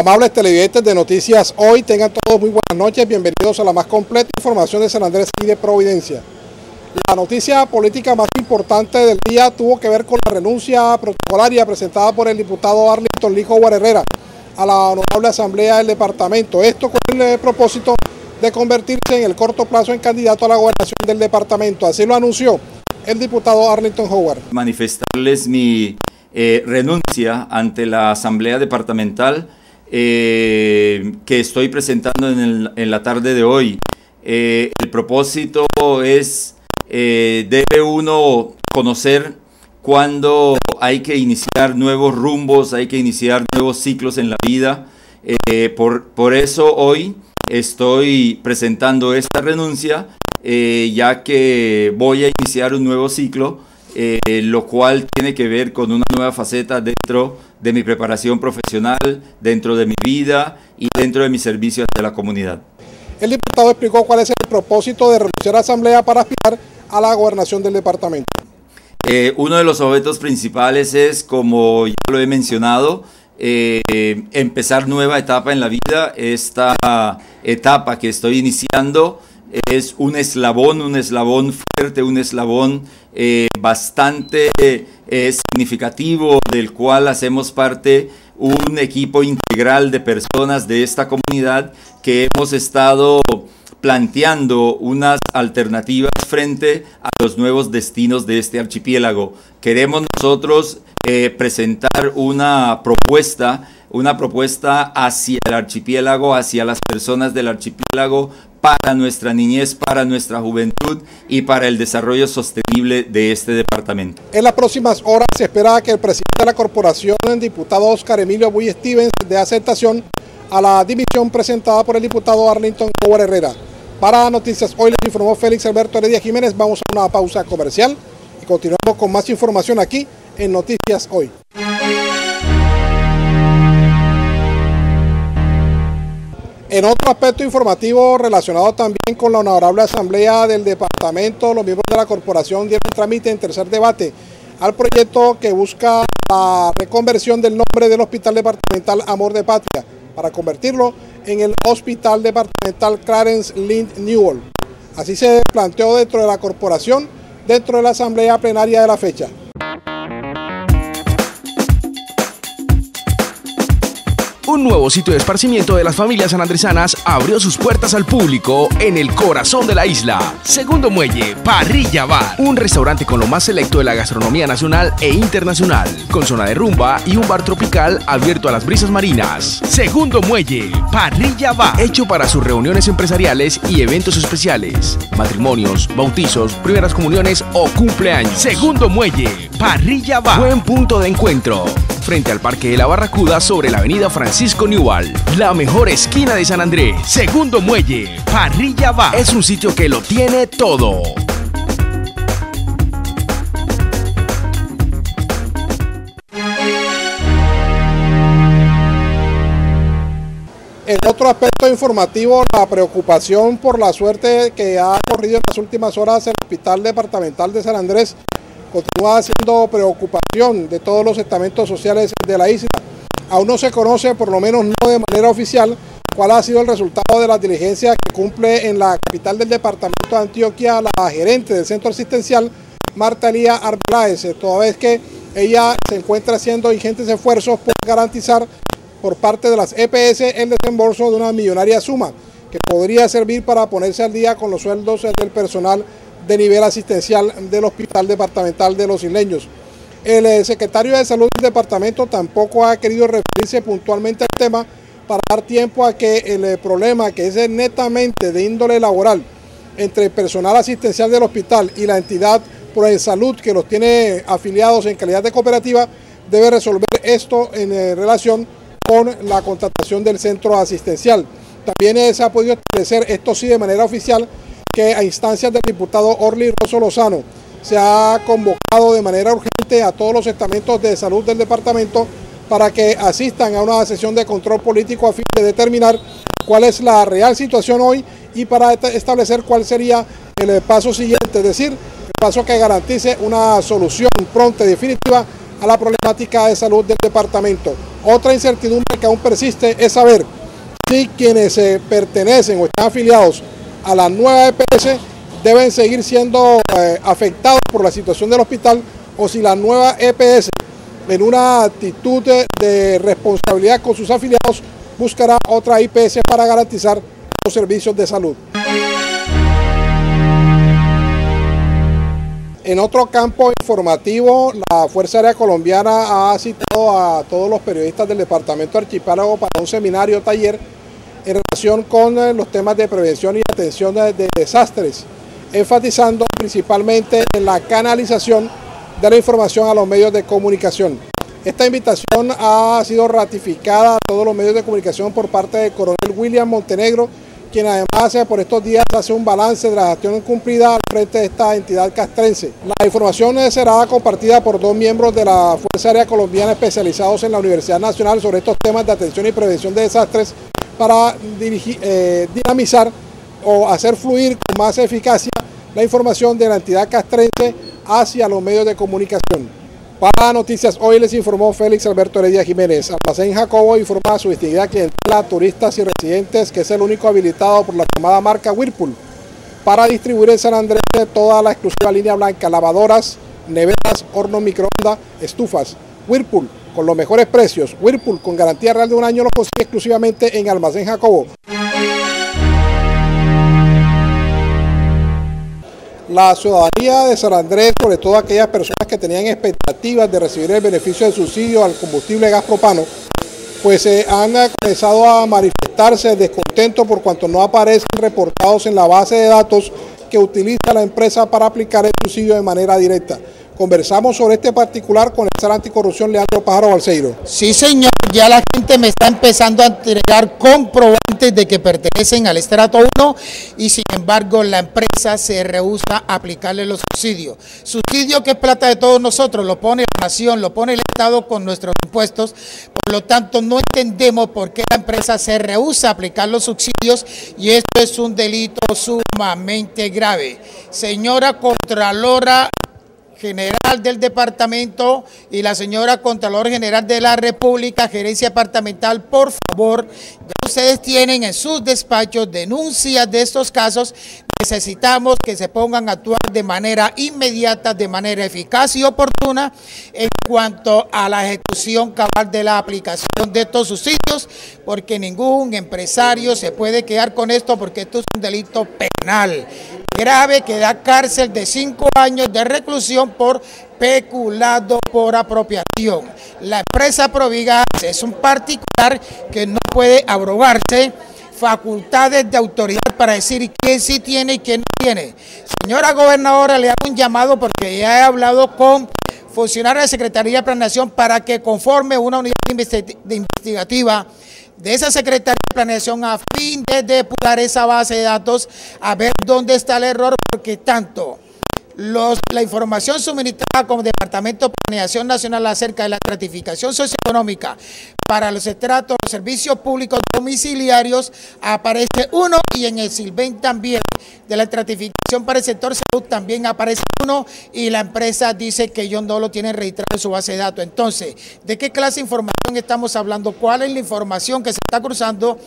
Amables televidentes de Noticias Hoy, tengan todos muy buenas noches, bienvenidos a la más completa información de San Andrés y de Providencia. La noticia política más importante del día tuvo que ver con la renuncia protocolaria presentada por el diputado Arlington Lijo Herrera a la honorable asamblea del departamento. Esto con el eh, propósito de convertirse en el corto plazo en candidato a la gobernación del departamento. Así lo anunció el diputado Arlington Howard. Manifestarles mi eh, renuncia ante la asamblea departamental eh, que estoy presentando en, la tarde de hoy. Eh, el propósito es, eh, debe uno conocer cuándo hay que iniciar nuevos rumbos, hay que iniciar nuevos ciclos en la vida. por, por eso hoy estoy presentando esta renuncia, ya que voy a iniciar un nuevo ciclo eh, lo cual tiene que ver con una nueva faceta dentro de mi preparación profesional, dentro de mi vida y dentro de mi servicio hacia la comunidad. El diputado explicó cuál es el propósito de renunciar a la Asamblea para aspirar a la gobernación del departamento. Eh, uno de los objetos principales es, como ya lo he mencionado, eh, empezar nueva etapa en la vida. Esta etapa que estoy iniciando es un eslabón, un eslabón fuerte, un eslabón eh, bastante eh, significativo del cual hacemos parte un equipo integral de personas de esta comunidad que hemos estado planteando unas alternativas frente a los nuevos destinos de este archipiélago. Queremos nosotros eh, presentar una propuesta, una propuesta hacia el archipiélago, hacia las personas del archipiélago, para nuestra niñez, para nuestra juventud y para el desarrollo sostenible de este departamento. En las próximas horas se espera que el presidente de la corporación, el diputado Oscar Emilio Buy Stevens, dé aceptación a la dimisión presentada por el diputado Arlington Howard Herrera. Para Noticias Hoy les informó Félix Alberto Heredia Jiménez. Vamos a una pausa comercial y continuamos con más información aquí en Noticias Hoy. En otro aspecto informativo relacionado también con la honorable asamblea del departamento, los miembros de la corporación dieron trámite en tercer debate al proyecto que busca la reconversión del nombre del Hospital Departamental Amor de Patria para convertirlo en el Hospital Departamental Clarence Lind Newell. Así se planteó dentro de la corporación, dentro de la asamblea plenaria de la fecha. Un nuevo sitio de esparcimiento de las familias sanandresanas abrió sus puertas al público en el corazón de la isla. Segundo Muelle, Parrilla Bar, un restaurante con lo más selecto de la gastronomía nacional e internacional, con zona de rumba y un bar tropical abierto a las brisas marinas. Segundo Muelle, Parrilla Bar, hecho para sus reuniones empresariales y eventos especiales, matrimonios, bautizos, primeras comuniones o cumpleaños. Segundo Muelle, Parrilla Bar, buen punto de encuentro frente al Parque de la Barracuda sobre la avenida Francisco Newell. La mejor esquina de San Andrés, segundo muelle, Parrilla Va. Es un sitio que lo tiene todo. En otro aspecto informativo, la preocupación por la suerte que ha corrido en las últimas horas el Hospital Departamental de San Andrés continúa siendo preocupación de todos los estamentos sociales de la isla. Aún no se conoce, por lo menos no de manera oficial, cuál ha sido el resultado de las diligencias que cumple en la capital del departamento de Antioquia la gerente del centro asistencial, Marta Elía Arbeláez, toda vez que ella se encuentra haciendo ingentes esfuerzos por garantizar por parte de las EPS el desembolso de una millonaria suma que podría servir para ponerse al día con los sueldos del personal de nivel asistencial del Hospital Departamental de los Isleños. El eh, secretario de Salud del departamento tampoco ha querido referirse puntualmente al tema para dar tiempo a que el eh, problema que es netamente de índole laboral entre el personal asistencial del hospital y la entidad por el salud que los tiene afiliados en calidad de cooperativa debe resolver esto en eh, relación con la contratación del centro asistencial. También se ha podido establecer, esto sí de manera oficial, que a instancias del diputado Orly Rosso Lozano se ha convocado de manera urgente a todos los estamentos de salud del departamento para que asistan a una sesión de control político a fin de determinar cuál es la real situación hoy y para establecer cuál sería el paso siguiente, es decir, el paso que garantice una solución pronta y definitiva a la problemática de salud del departamento. Otra incertidumbre que aún persiste es saber si quienes eh, pertenecen o están afiliados a la nueva EPS deben seguir siendo eh, afectados por la situación del hospital o si la nueva EPS en una actitud de, responsabilidad con sus afiliados buscará otra IPS para garantizar los servicios de salud. En otro campo informativo, la Fuerza Aérea Colombiana ha citado a todos los periodistas del Departamento Archipiélago para un seminario taller en relación con eh, los temas de prevención y atención de desastres, enfatizando principalmente en la canalización de la información a los medios de comunicación. Esta invitación ha sido ratificada a todos los medios de comunicación por parte del coronel William Montenegro, quien además eh, por estos días hace un balance de la gestión cumplida al frente de esta entidad castrense. La información será compartida por dos miembros de la Fuerza Aérea Colombiana especializados en la Universidad Nacional sobre estos temas de atención y prevención de desastres para eh, dinamizar o hacer fluir con más eficacia la información de la entidad castrense hacia los medios de comunicación. Para Noticias Hoy les informó Félix Alberto Heredia Jiménez. Almacén Jacobo informa a su distinguida clientela, turistas y residentes que es el único habilitado por la llamada marca Whirlpool para distribuir en San Andrés toda la exclusiva línea blanca, lavadoras, neveras, horno microondas, estufas. Whirlpool con los mejores precios. Whirlpool con garantía real de un año lo consigue exclusivamente en Almacén Jacobo. la ciudadanía de San Andrés, sobre todo aquellas personas que tenían expectativas de recibir el beneficio del subsidio al combustible gas propano, pues se han comenzado a manifestarse descontento por cuanto no aparecen reportados en la base de datos que utiliza la empresa para aplicar el subsidio de manera directa. Conversamos sobre este particular con el Anticorrupción Leandro Pájaro Balseiro. Sí, señor, ya la gente me está empezando a entregar comprobantes de que pertenecen al estrato 1 y sin embargo la empresa se rehúsa a aplicarle los subsidios. Subsidio que es plata de todos nosotros, lo pone la nación, lo pone el Estado con nuestros impuestos. Por lo tanto, no entendemos por qué la empresa se rehúsa a aplicar los subsidios y esto es un delito sumamente grave. Señora Contralora General del Departamento y la señora Contralor General de la República, Gerencia Departamental, por favor, ya ustedes tienen en sus despachos denuncias de estos casos. Necesitamos que se pongan a actuar de manera inmediata, de manera eficaz y oportuna en cuanto a la ejecución cabal de la aplicación de estos subsidios, porque ningún empresario se puede quedar con esto porque esto es un delito penal grave que da cárcel de cinco años de reclusión por peculado por apropiación. La empresa Provigas es un particular que no puede abrogarse facultades de autoridad para decir quién sí tiene y quién no tiene. Señora gobernadora, le hago un llamado porque ya he hablado con funcionarios de Secretaría de Planeación para que conforme una unidad investigativa de esa Secretaría de Planeación a fin de depurar esa base de datos, a ver dónde está el error, porque tanto los, la información suministrada como Departamento de Planeación Nacional acerca de la gratificación socioeconómica para los estratos, los servicios públicos domiciliarios, aparece uno y en el Silven también de la estratificación para el sector salud también aparece uno y la empresa dice que ellos no lo tienen registrado en su base de datos. Entonces, ¿de qué clase de información estamos hablando? ¿Cuál es la información que se está cruzando?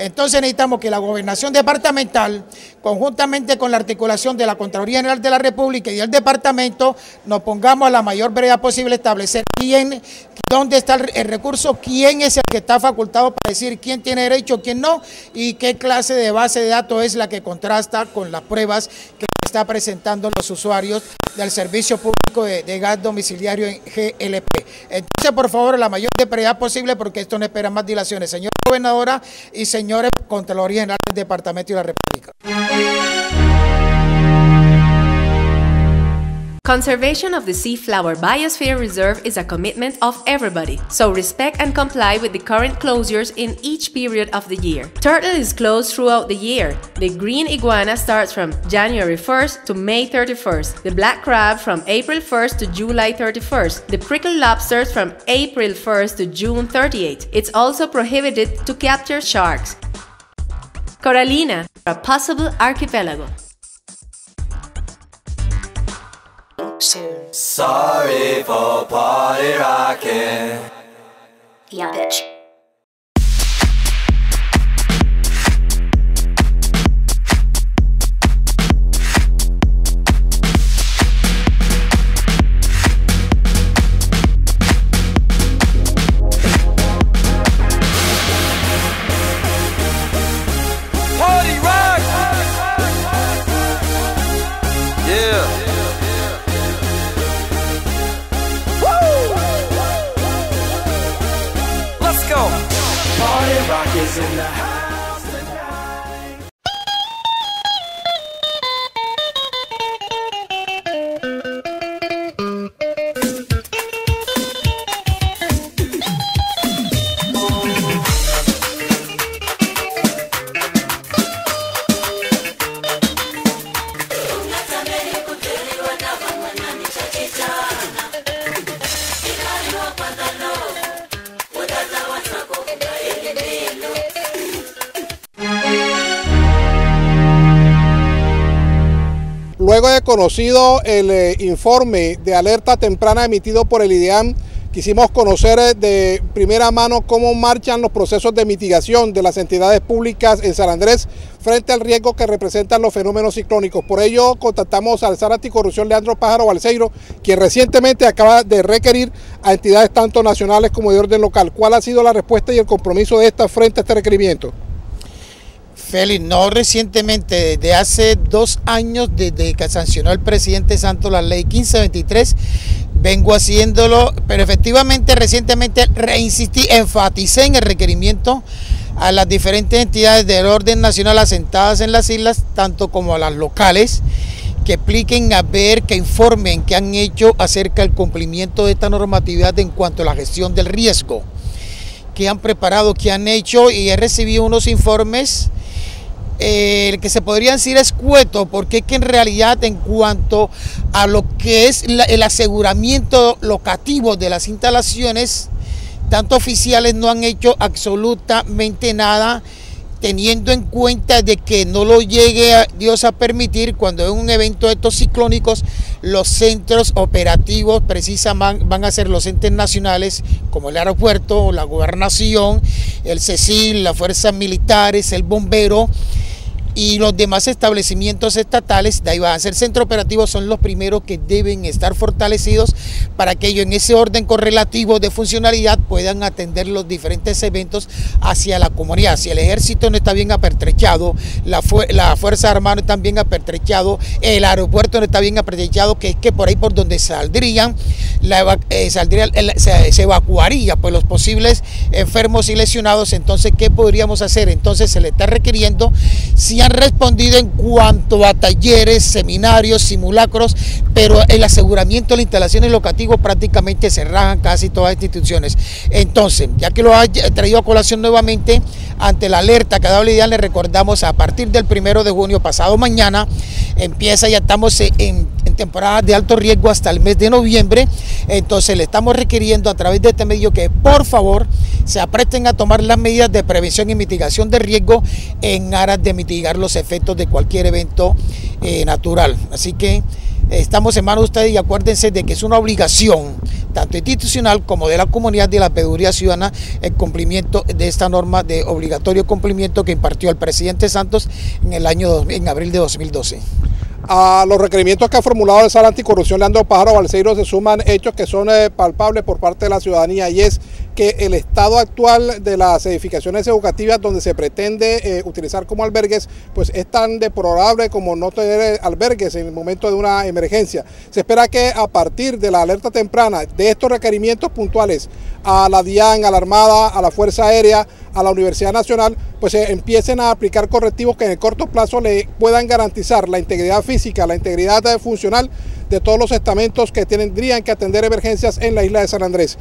Entonces necesitamos que la gobernación departamental, conjuntamente con la articulación de la Contraloría General de la República y el departamento, nos pongamos a la mayor brevedad posible establecer quién, dónde está el recurso, quién es el que está facultado para decir quién tiene derecho, quién no, y qué clase de base de datos es la que contrasta con las pruebas que está presentando los usuarios del servicio público de, gas domiciliario en GLP. Entonces, por favor, la mayor brevedad posible porque esto no espera más dilaciones. Señora gobernadora y señores Contraloría General del Departamento de la República. Conservation of the Sea Flower Biosphere Reserve is a commitment of everybody, so respect and comply with the current closures in each period of the year. Turtle is closed throughout the year. The green iguana starts from January 1st to May 31st, the black crab from April 1st to July 31st, the prickle lobsters from April 1st to June 38th. It's also prohibited to capture sharks. Coralina, a possible archipelago. Soon. Sorry for party rocking. Yeah, bitch. Conocido el eh, informe de alerta temprana emitido por el IDEAM, quisimos conocer eh, de primera mano cómo marchan los procesos de mitigación de las entidades públicas en San Andrés frente al riesgo que representan los fenómenos ciclónicos. Por ello contactamos al SAR Anticorrupción Leandro Pájaro Balseiro, quien recientemente acaba de requerir a entidades tanto nacionales como de orden local. ¿Cuál ha sido la respuesta y el compromiso de esta frente a este requerimiento? Félix, no recientemente, desde hace dos años, desde que sancionó el presidente Santos la ley 1523, vengo haciéndolo, pero efectivamente recientemente reinsistí, enfaticé en el requerimiento a las diferentes entidades del orden nacional asentadas en las islas, tanto como a las locales, que expliquen a ver, que informen qué han hecho acerca del cumplimiento de esta normatividad en cuanto a la gestión del riesgo, que han preparado, qué han hecho y he recibido unos informes eh, que se podrían decir escueto, porque es que en realidad en cuanto a lo que es el aseguramiento locativo de las instalaciones, tanto oficiales no han hecho absolutamente nada teniendo en cuenta de que no lo llegue Dios a permitir cuando en un evento de estos ciclónicos los centros operativos precisamente van a ser los entes nacionales como el aeropuerto, la gobernación, el CECIL, las fuerzas militares, el bombero y los demás establecimientos estatales, de ahí van a ser centro operativo, son los primeros que deben estar fortalecidos para que ellos en ese orden correlativo de funcionalidad puedan atender los diferentes eventos hacia la comunidad. Si el ejército no está bien apertrechado, la, fu la Fuerza Armada no está bien apertrechado, el aeropuerto no está bien apertrechado, que es que por ahí por donde saldrían, eh, saldría, el, se, se evacuaría pues los posibles enfermos y lesionados, entonces ¿qué podríamos hacer? Entonces se le está requiriendo si han respondido en cuanto a talleres, seminarios, simulacros, pero el aseguramiento de las instalaciones locativas prácticamente se casi todas las instituciones. Entonces, ya que lo ha traído a colación nuevamente, ante la alerta que ha dado la idea, le recordamos a partir del primero de junio, pasado mañana, empieza, ya estamos en, en temporada de alto riesgo hasta el mes de noviembre, entonces le estamos requiriendo a través de este medio que por favor se apresten a tomar las medidas de prevención y mitigación de riesgo en aras de mitigar los efectos de cualquier evento eh, natural. Así que estamos en manos de ustedes y acuérdense de que es una obligación, tanto institucional como de la comunidad de la peduría ciudadana, el cumplimiento de esta norma de obligatorio cumplimiento que impartió el presidente Santos en el año en abril de 2012. A los requerimientos que ha formulado el SAR Anticorrupción Leandro Pájaro Balseiro se suman hechos que son eh, palpables por parte de la ciudadanía y es que el estado actual de las edificaciones educativas donde se pretende eh, utilizar como albergues pues es tan deplorable como no tener eh, albergues en el momento de una emergencia. Se espera que a partir de la alerta temprana de estos requerimientos puntuales a la DIAN, a la Armada, a la Fuerza Aérea, a la Universidad Nacional, pues se empiecen a aplicar correctivos que en el corto plazo le puedan garantizar la integridad la integridad funcional de todos los estamentos que tendrían que atender emergencias en la isla de San Andrés.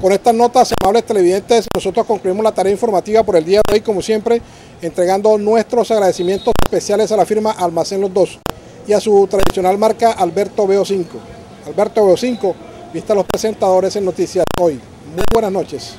Con estas notas, amables televidentes, nosotros concluimos la tarea informativa por el día de hoy, como siempre, entregando nuestros agradecimientos especiales a la firma Almacén Los Dos y a su tradicional marca Alberto Veo 5. Alberto Veo 5, vista a los presentadores en Noticias Hoy. Muy buenas noches.